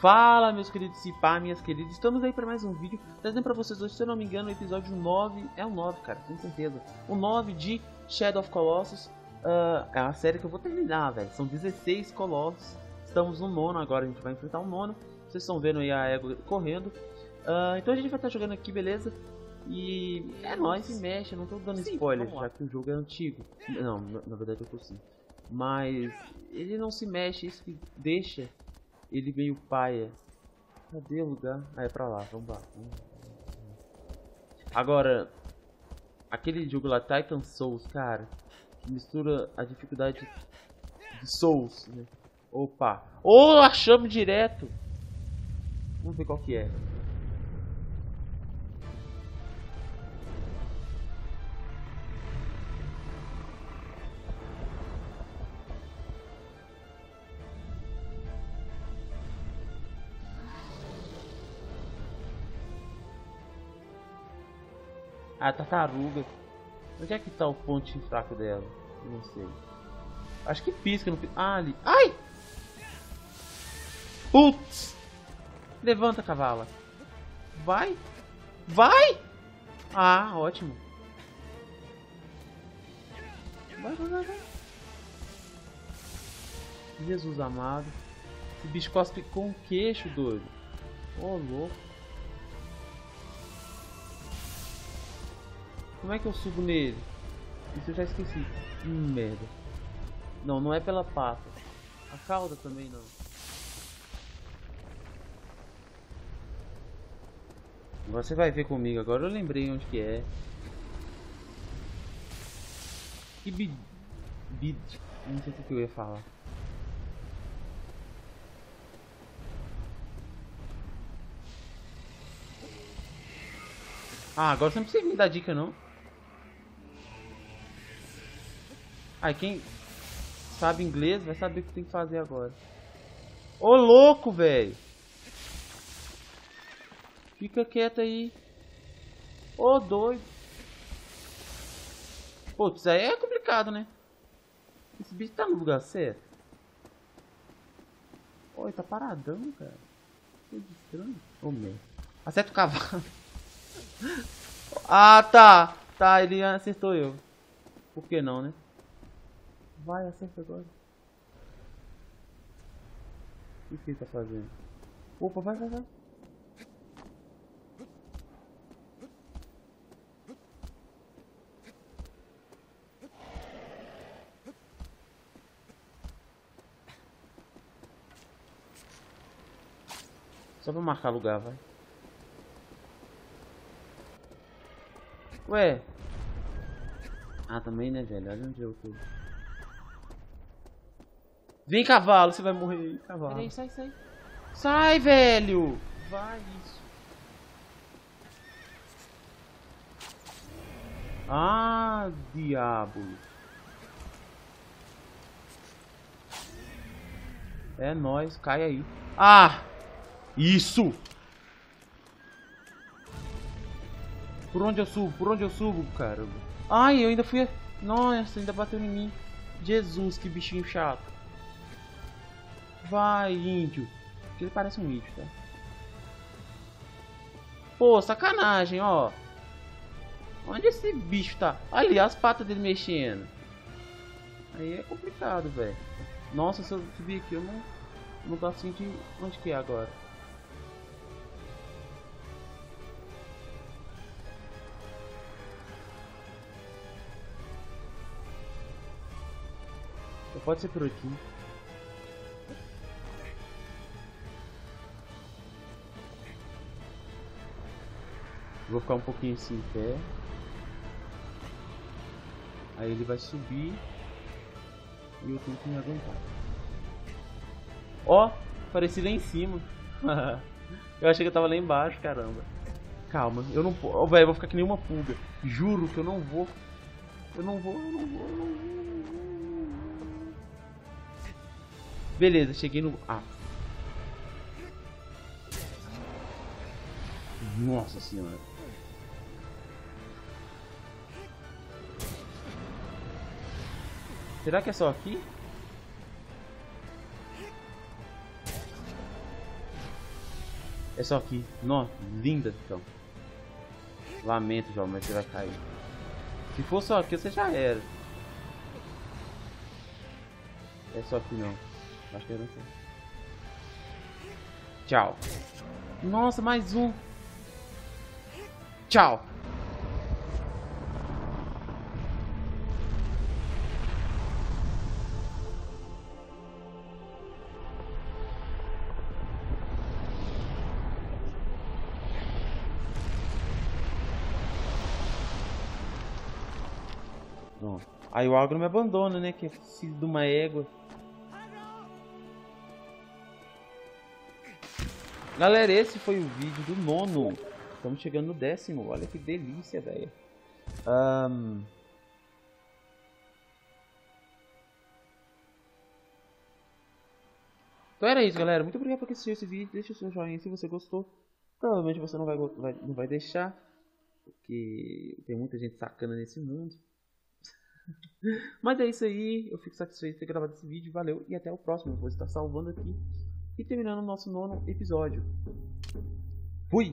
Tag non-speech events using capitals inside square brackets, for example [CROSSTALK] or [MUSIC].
Fala, meus queridos Cipá, minhas queridas. Estamos aí para mais um vídeo. Trazendo para vocês hoje, se eu não me engano, o episódio 9. É o 9, cara, com certeza. O 9 de Shadow of Colossus. Uh, é uma série que eu vou terminar, velho. São 16 Colossus. Estamos no nono agora, a gente vai enfrentar o nono. Vocês estão vendo aí a égua correndo. Uh, então a gente vai estar jogando aqui, beleza? E é nóis, se mexe, eu não tô dando sim, spoiler, já que o jogo é antigo. Não, na verdade eu tô sim. Mas ele não se mexe, isso que deixa ele meio paia. Cadê o lugar? Ah, é pra lá, vamos lá. Agora, aquele jogo lá, Titan Souls, cara, que mistura a dificuldade de Souls, né? Opa! Ou oh, achamos direto! Vamos ver qual que é. A tartaruga. Onde é que tá o pontinho fraco dela? Não sei. Acho que pisca no. Ah, ali. Ai! Putz! Levanta, cavala. Vai! Vai! Ah, ótimo. Vai, vai, vai, vai. Jesus amado. Esse bicho cospe com o queixo, doido. Ô, oh, louco. Como é que eu subo nele? Isso eu já esqueci. Hum, merda. Não, não é pela pata. A cauda também não. Você vai ver comigo agora. Eu lembrei onde que é. Que bid... bid... Não sei o que eu ia falar. Ah, agora você não precisa me dar dica não. Aí quem sabe inglês vai saber o que tem que fazer agora. Ô louco, velho! Fica quieto aí. Ô doido. Isso aí é complicado, né? Esse bicho tá no lugar certo. Oi, tá paradão, cara. Que estranho. Ô, meu. Acerta o cavalo. [LAUGHS] ah, tá. Tá, ele acertou eu. Por que não, né? Vai, acerta agora. O que ele tá fazendo? Opa, vai, vai, vai. Só pra marcar lugar, vai. Ué. Ah, também, né, velho? Olha onde eu tô. Vem, cavalo, você vai morrer, cavalo. Peraí, sai, sai. Sai, velho! Vai, isso. Ah, diabo. É nóis, cai aí. Ah! Isso! Por onde eu subo? Por onde eu subo, cara? Ai, eu ainda fui... Nossa, ainda bateu em mim. Jesus, que bichinho chato. Vai, índio. Porque ele parece um índio, tá? Pô, sacanagem, ó. Onde esse bicho tá? Ali, as patas dele mexendo. Aí é complicado, velho. Nossa, se eu subir aqui, eu não, não tô assim de onde que é agora. Pode ser por aqui. Vou ficar um pouquinho assim em pé. Aí ele vai subir. E eu tenho que me aguentar. Ó, oh, apareci lá em cima. [LAUGHS] eu achei que eu tava lá embaixo, caramba. Calma, eu não vou. Oh, velho, vou ficar que nem uma pulga. Juro que eu não vou. Eu não vou, eu não vou, eu não vou. Beleza, cheguei no... Ah. Nossa senhora. Será que é só aqui? É só aqui. Nossa, linda então. Lamento, João, mas você vai cair. Se for só aqui, você já era. É só aqui não. Acho que não sei. Tchau. Nossa, mais um. Tchau. Aí o agro me abandona, né? Que é filho de uma égua. Galera, esse foi o vídeo do nono. Estamos chegando no décimo. Olha que delícia, velho. Um... Então era isso, galera. Muito obrigado por assistir esse vídeo. Deixa o seu joinha se você gostou. Provavelmente você não vai, vai, não vai deixar. Porque tem muita gente sacana nesse mundo. [LAUGHS] Mas é isso aí. Eu fico satisfeito de ter gravado esse vídeo. Valeu e até o próximo. Vou estar salvando aqui e terminando o nosso nono episódio. Fui!